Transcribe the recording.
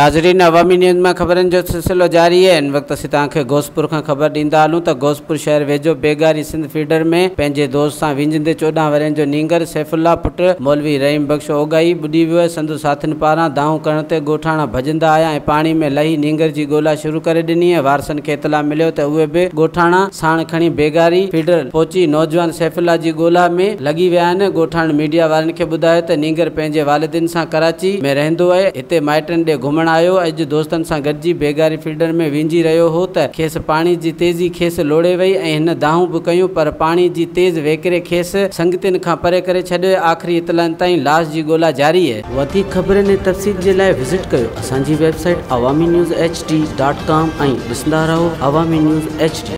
नाज़रीन, अवामी न्यूज़ में ख़बरनि जो सिलसिलो जारी है। इन वक़्तु असीं घोसपुर खां ख़बर ॾींदा हलूं त घोसपुर शहर वेझो बेगारी सिंध फीडर में पंहिंजे दोस्त सां विंझंदे चोॾहं वरनि जो नींगर सैफुल्ला पुटु मौलवी रहीम बख़्श ओगाई ॿुॾी वियो संदु साथियुनि पारां दाऊं करण ते ॻोठाणा भॼंदा आया पाणी में लही नींगर जी ॻोल्हा शुरू करे ॾिनी ऐं वारसनि खे इतला मिलियो त उहे बि ॻोठाणा साण खणी बेगारी फीडर पहुची नौजवान सैफुल्ला जी ॻोल्हा में विया आहिनि। ॻोठाण मीडिया खे ॿुधायो त नींगर पंहिंजे वालिदिन सां कराची में रहंदो आहे। हिते माइटनि ॾे घुमण आयो, अॼु दोस्तनि सां बेगारी फील्डर में विंझी रहियो हो त पाणी जी तेज़ी खेसि लोड़े हिन दाहूं बि कयूं, पर पाणी जी तेज़ वेकिरे खेसि संगतियुनि खां परे करे आख़िरी इतलान ताईं लाश जी ॻोल्हा जारी है वधीक ख़बरनि ऐं तफ़सील जे लाइ विज़िट कयो। असांजी website Awami news H D dot com ऐं रहो अवामी न्यूज़ एच डी।